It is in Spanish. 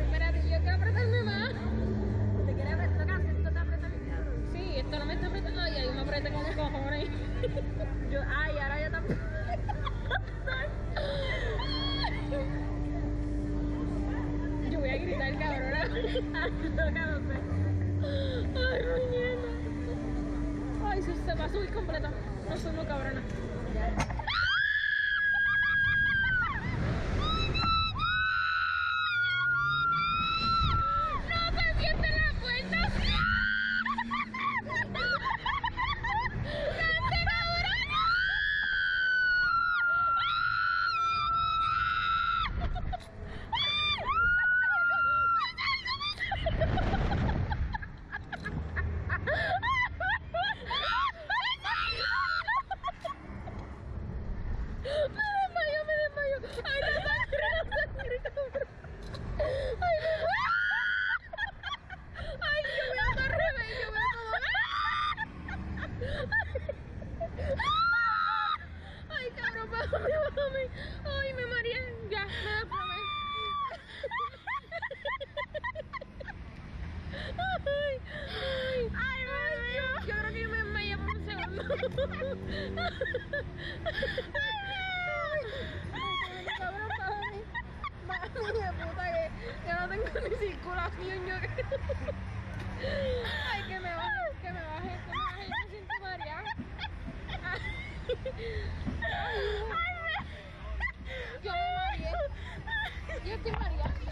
Espérate, yo quiero apretarme más. ¿Te quieres apretar? ¿Esto está apretando? Sí, esto no me está apretando y ahí me apreté con cojones. Yo, ay, ahora ya tampoco. Yo voy a gritar, cabrona. Ay. Ay, muñeca. Ay, se va a subir completa. No somos cabrona. Me desmayo, me desmayo. Ay, la sangre, la sangre, cabrón. Ay, me Ay, yo voy a dar revés, yo voy a todo. Ay, cabrón, bájame, bájame. Ay, me mareé. Ya, me desplomé. Ay, ay, ay, ay, yo creo que yo me desmayé por un segundo. Ay, cabrón, bájame. Bájame, de puta, que, que no tengo Ay, que me baje, que me baje, que me baje, me siento mareada. Yo me mareé. Yo estoy mareada.